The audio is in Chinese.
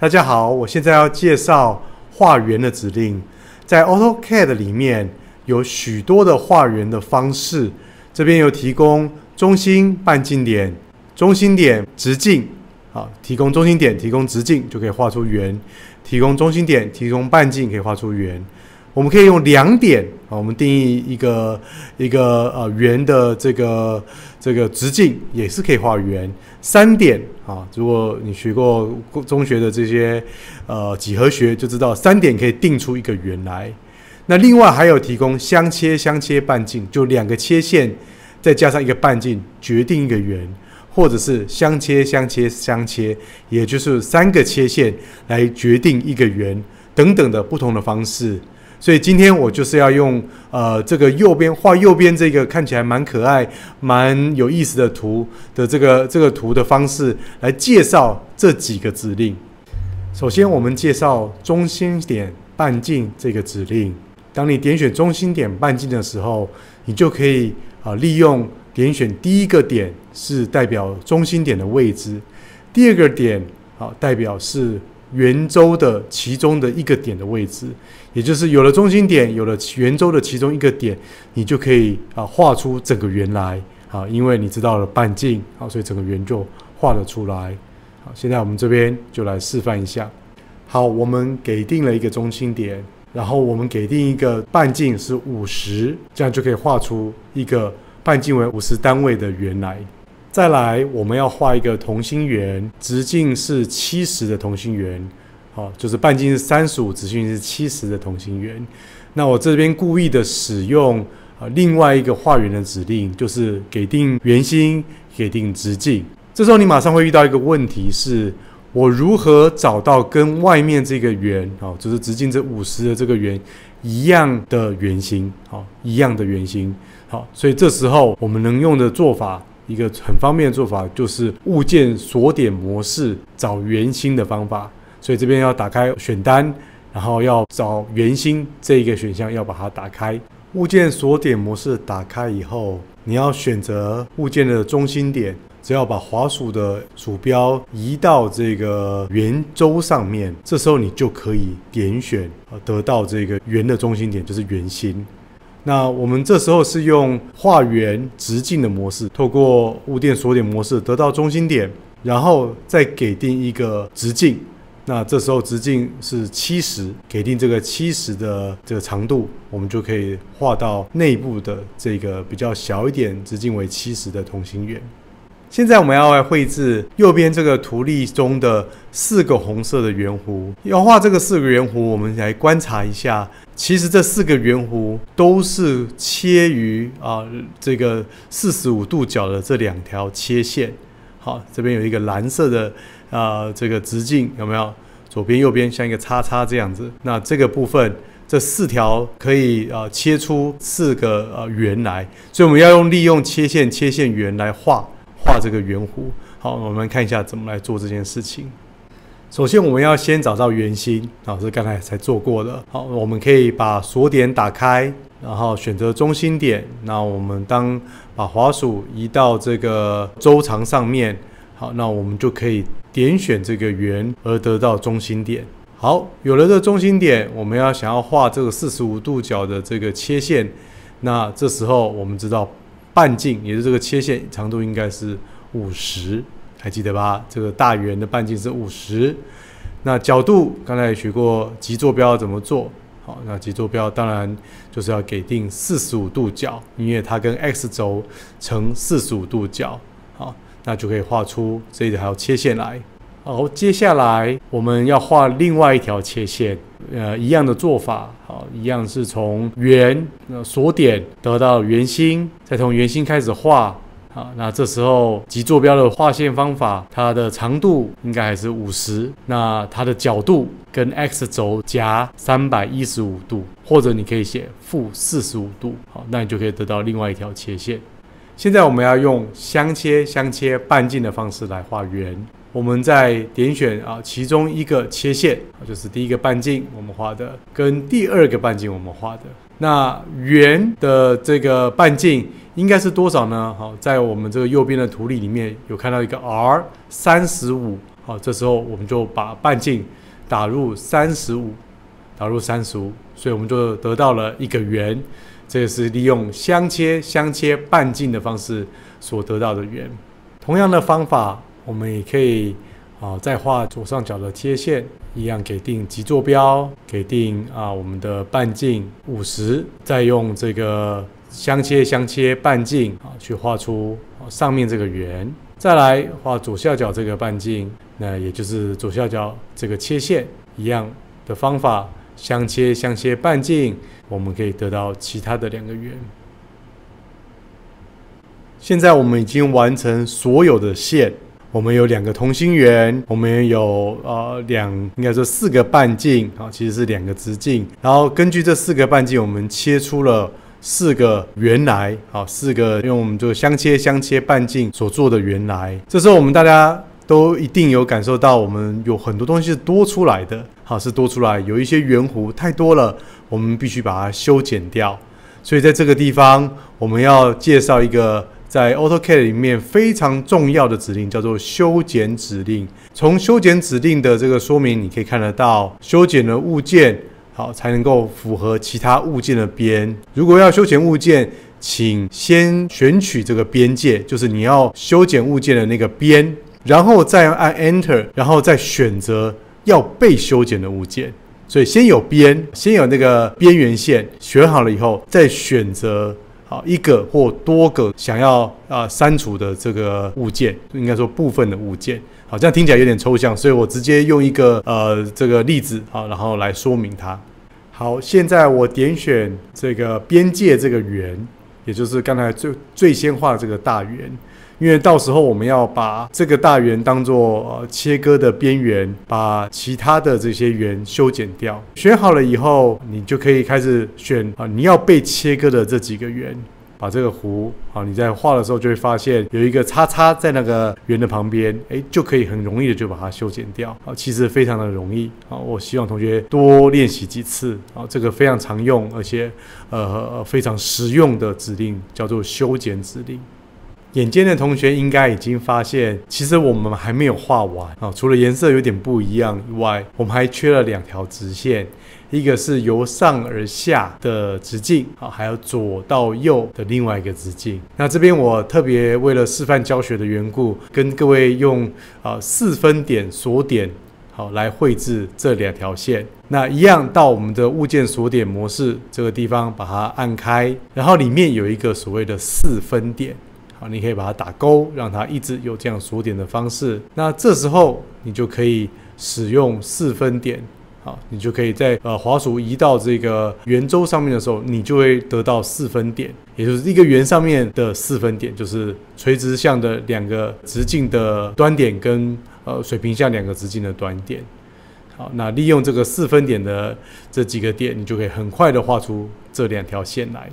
大家好，我现在要介绍画圆的指令。在 AutoCAD 里面有许多的画圆的方式，这边有提供中心、半径点、中心点、直径。好，提供中心点，提供直径就可以画出圆；提供中心点，提供半径可以画出圆。我们可以用两点啊，我们定义一个一个呃圆的这个这个直径也是可以画圆。三点啊，如果你学过中学的这些呃几何学，就知道三点可以定出一个圆来。那另外还有提供相切、相切半径，就两个切线再加上一个半径决定一个圆，或者是相切、相切、相切，也就是三个切线来决定一个圆等等的不同的方式。所以今天我就是要用呃这个右边画右边这个看起来蛮可爱、蛮有意思的图的这个这个图的方式来介绍这几个指令。首先，我们介绍中心点半径这个指令。当你点选中心点半径的时候，你就可以啊利用点选第一个点是代表中心点的位置，第二个点啊代表是。圆周的其中的一个点的位置，也就是有了中心点，有了圆周的其中一个点，你就可以啊画出整个圆来啊，因为你知道了半径啊，所以整个圆就画了出来。好，现在我们这边就来示范一下。好，我们给定了一个中心点，然后我们给定一个半径是五十，这样就可以画出一个半径为五十单位的圆来。再来，我们要画一个同心圆，直径是七十的同心圆，好，就是半径是三十五，直径是七十的同心圆。那我这边故意的使用啊另外一个画圆的指令，就是给定圆心，给定直径。这时候你马上会遇到一个问题，是我如何找到跟外面这个圆，好，就是直径这五十的这个圆一样的圆心，好，一样的圆心，好，所以这时候我们能用的做法。一个很方便的做法就是物件锁点模式找圆心的方法，所以这边要打开选单，然后要找圆心这一个选项，要把它打开。物件锁点模式打开以后，你要选择物件的中心点，只要把滑鼠的鼠标移到这个圆周上面，这时候你就可以点选，得到这个圆的中心点，就是圆心。那我们这时候是用画圆直径的模式，透过物电锁点模式得到中心点，然后再给定一个直径。那这时候直径是七十，给定这个七十的这个长度，我们就可以画到内部的这个比较小一点、直径为七十的同心圆。现在我们要来绘制右边这个图例中的四个红色的圆弧。要画这个四个圆弧，我们来观察一下。其实这四个圆弧都是切于啊这个四十五度角的这两条切线。好，这边有一个蓝色的啊这个直径有没有？左边右边像一个叉叉这样子。那这个部分这四条可以啊切出四个呃圆来，所以我们要用利用切线切线圆来画。画这个圆弧，好，我们看一下怎么来做这件事情。首先，我们要先找到圆心，啊，这刚才才做过的。好，我们可以把锁点打开，然后选择中心点。那我们当把滑鼠移到这个周长上面，好，那我们就可以点选这个圆而得到中心点。好，有了这中心点，我们要想要画这个四十五度角的这个切线，那这时候我们知道。半径也是这个切线长度应该是五十，还记得吧？这个大圆的半径是五十。那角度刚才也学过，极坐标怎么做？好，那极坐标当然就是要给定四十五度角，因为它跟 x 轴成四十五度角。好，那就可以画出这一条切线来。好，接下来我们要画另外一条切线。呃，一样的做法，好，一样是从圆那锁点得到圆心，再从圆心开始画，好，那这时候极坐标的画线方法，它的长度应该还是五十，那它的角度跟 x 轴夹三百一十五度，或者你可以写负四十五度，好，那你就可以得到另外一条切线。现在我们要用相切相切半径的方式来画圆。我们再点选啊，其中一个切线就是第一个半径我们画的，跟第二个半径我们画的。那圆的这个半径应该是多少呢？好，在我们这个右边的图例里面有看到一个 r 三十五，好，这时候我们就把半径打入三十五，打入三十五，所以我们就得到了一个圆。这个是利用相切相切半径的方式所得到的圆。同样的方法，我们也可以啊再画左上角的切线，一样给定极坐标，给定啊我们的半径五十，再用这个相切相切半径啊去画出上面这个圆。再来画左下角这个半径，那也就是左下角这个切线一样的方法，相切相切半径，我们可以得到其他的两个圆。现在我们已经完成所有的线，我们有两个同心圆，我们有呃两应该说四个半径啊，其实是两个直径，然后根据这四个半径，我们切出了。四个原来，好，四个用我们就相切相切半径所做的原来。这时候我们大家都一定有感受到，我们有很多东西是多出来的，好，是多出来，有一些圆弧太多了，我们必须把它修剪掉。所以在这个地方，我们要介绍一个在 AutoCAD 里面非常重要的指令，叫做修剪指令。从修剪指令的这个说明，你可以看得到修剪的物件。好，才能够符合其他物件的边。如果要修剪物件，请先选取这个边界，就是你要修剪物件的那个边，然后再按 Enter，然后再选择要被修剪的物件。所以先有边，先有那个边缘线，选好了以后，再选择好一个或多个想要啊删除的这个物件，应该说部分的物件。好，这样听起来有点抽象，所以我直接用一个呃这个例子啊，然后来说明它。好，现在我点选这个边界这个圆，也就是刚才最最先画这个大圆，因为到时候我们要把这个大圆当做呃切割的边缘，把其他的这些圆修剪掉。选好了以后，你就可以开始选啊你要被切割的这几个圆。把这个弧，好，你在画的时候就会发现有一个叉叉在那个圆的旁边，哎，就可以很容易的就把它修剪掉。好，其实非常的容易。好，我希望同学多练习几次。好，这个非常常用，而且呃非常实用的指令叫做修剪指令。眼尖的同学应该已经发现，其实我们还没有画完啊。除了颜色有点不一样以外，我们还缺了两条直线，一个是由上而下的直径啊，还有左到右的另外一个直径。那这边我特别为了示范教学的缘故，跟各位用啊四分点锁点好来绘制这两条线。那一样到我们的物件锁点模式这个地方，把它按开，然后里面有一个所谓的四分点。啊，你可以把它打勾，让它一直有这样锁点的方式。那这时候你就可以使用四分点，好，你就可以在呃滑鼠移到这个圆周上面的时候，你就会得到四分点，也就是一个圆上面的四分点，就是垂直向的两个直径的端点跟呃水平向两个直径的端点。好，那利用这个四分点的这几个点，你就可以很快的画出这两条线来。